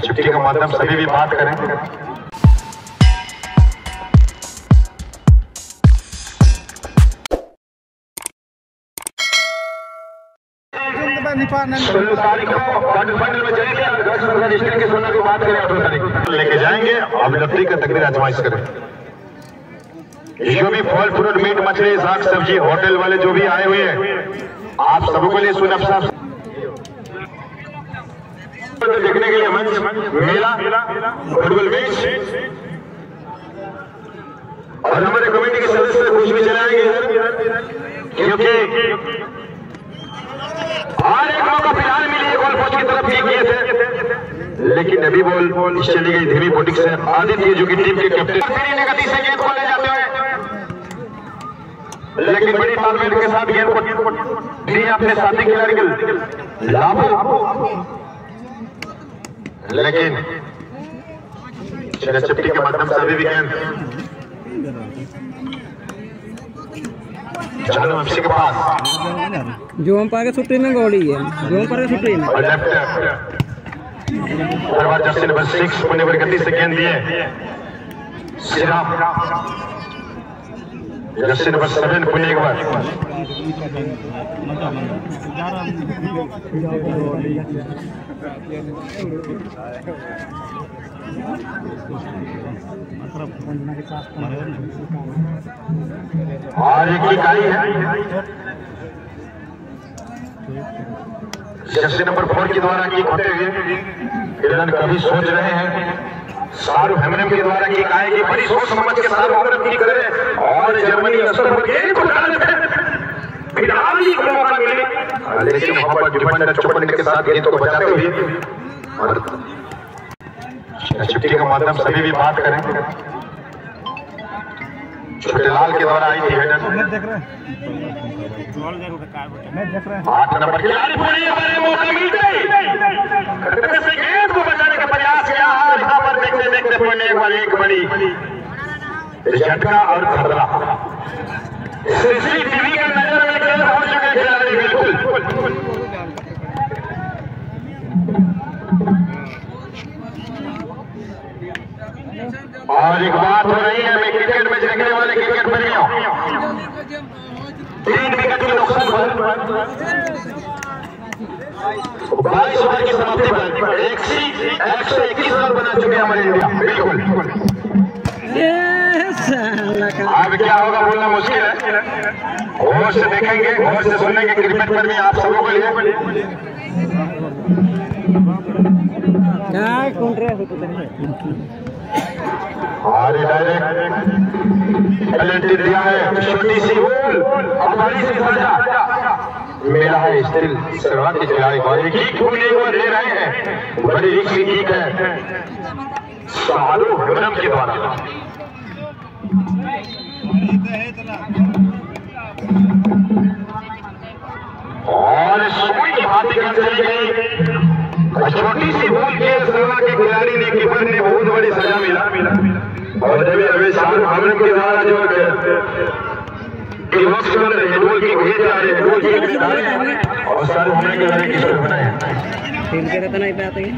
छुट्टी का माध्यम सभी भी बात करें। सोना लेके जाएँगे और लफड़ी का तकरीर आजमाइश करें। जो भी फल फ्रूट मीट, मछली, साग, सब्ज़ी, होटल वाले जो भी आए हुए हैं, आप सबको लिए साहब देखने के लिए मंच मेला फुटबॉल मैच और हमारे कमेटी के सदस्य कुछ भी चलाएँगे। क्योंकि और एक मौका फ़िलहाल मिली गोल पोस्ट की तरफ़ किए थे। लेकिन अभी बॉल चली गई धीमी बोटिंग से आदित्य जो कि टीम के कैप्टन। फिर गति से गेंद को ले जाते हुए लेकिन बड़ी तालमेल के साथ गेंद को अपने साथी खिलाड़ी लाभो लेकिन चिट्टी के माध्यम से अभी भी गेंद। के पास। जो अंपायर के छुट्टी में गोली है। जो अंपायर के छुट्टी में। और लेफ़्ट दरबार जर्सी नंबर सिक्स पुण्य पर गति से गेंद दिए श्रीराम जर्सी नंबर सेवन पुण्य एक बार। है। नंबर फोर के द्वारा किक होते हुए कभी सोच रहे हैं शाहरुख हेमरम के द्वारा किक आएगी बड़ी सोच समझ के शाहरुख हेमरम की करे और जर्मनी गेंद को को मौका मिले। लेकिन डिफेंडर के साथ गेंद को बचाते हुए। छुट्टी के माध्यम सभी भी बात करें। के द्वारा आई थी हेडर आठ नंबर खिलाड़ी पूरी हमारे मौका मिल गई खतरे से गेंद को बचाने का प्रयास किया और यहाँ पर देखते देखते पड़ने एक बार एक बड़ी झटका और खतरा। सीसीटीवी के नज़र में कैद हो चुके खिलाड़ी बिल्कुल। और एक बात हो रही है, मैं क्रिकेट मैच देखने वाले क्रिकेट प्रेमियों तीन विकेट के नुकसान बाईस ओवर की समाप्ति पर एक सौ इक्कीस रन बना चुके हैं हमारे इंडिया। बिल्कुल। अब क्या होगा बोलना मुश्किल है। गौर से देखेंगे गौर से सुनेंगे क्रिकेट पर भी आप सबों के लिए। कौन और डायरेक्ट पेनल्टी दिया है छोटी सी गोल और बड़ी सी सजा मेरा है स्टिल शुरुआत के खिलाड़ी और एक किक को लेकर ले रहे हैं। बड़ी रिक्स की है। शाहरुख हेमरम के द्वारा। और छोटी सी भूल के सेवा के खिलाड़ी ने कीपर ने बहुत बड़ी सजा मिला। और जब अभी शाहरुख हमरम के द्वारा जो जा रहे हैं और शाहरुख नहीं पाते हैं